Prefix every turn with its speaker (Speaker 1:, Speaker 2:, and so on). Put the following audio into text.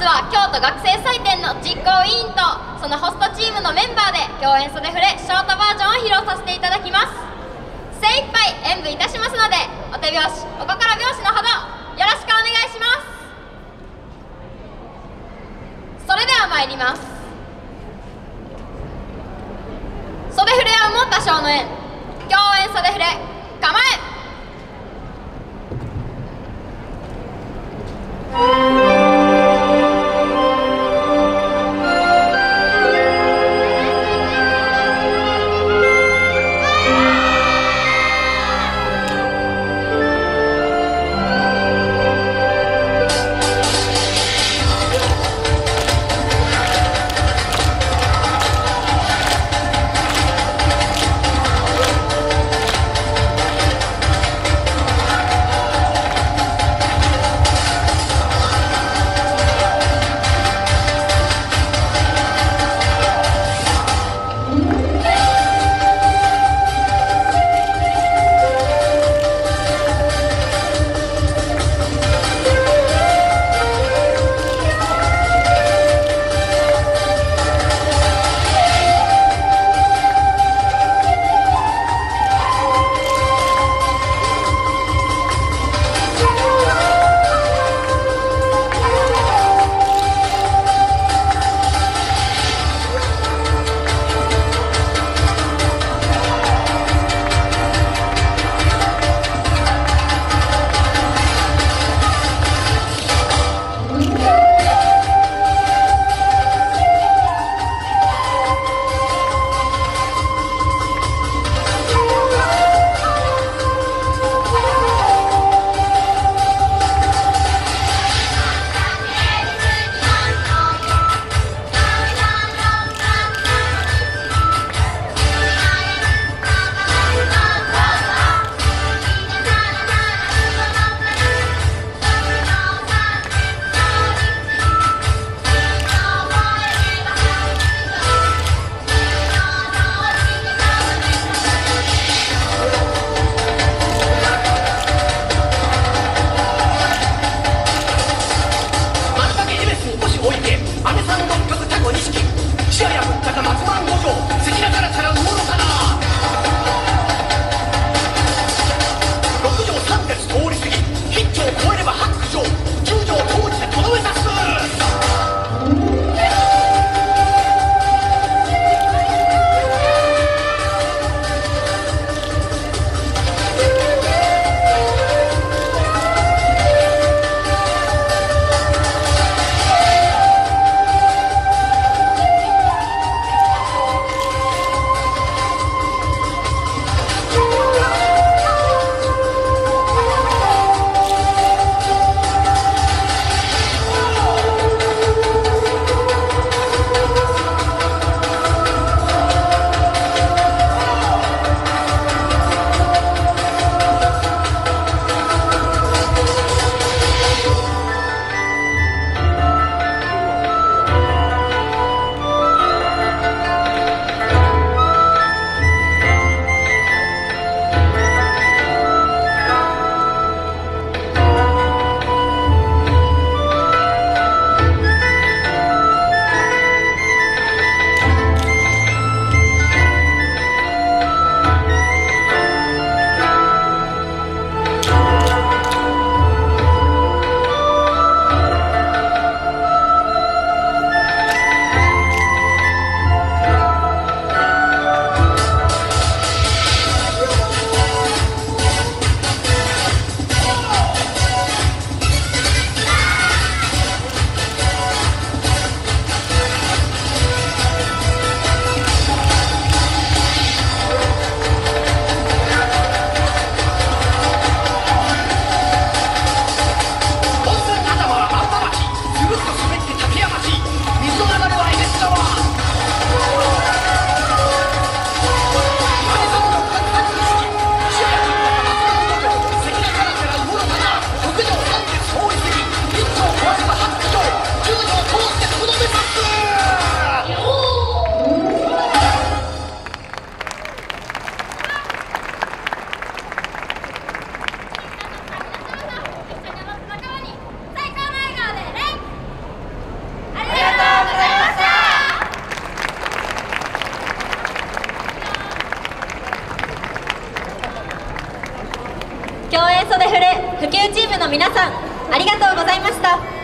Speaker 1: 日は京都学生祭典の実行委員とそのホストチームのメンバーで共演袖振れショートバージョンを披露させていただきます。精一杯演舞いたしますのでお手拍子お心拍子のほどよろしくお願いします。それでは参ります。袖振れを持った少年共演袖振れ構え。袖フレ普及チームの皆さんありがとうございました。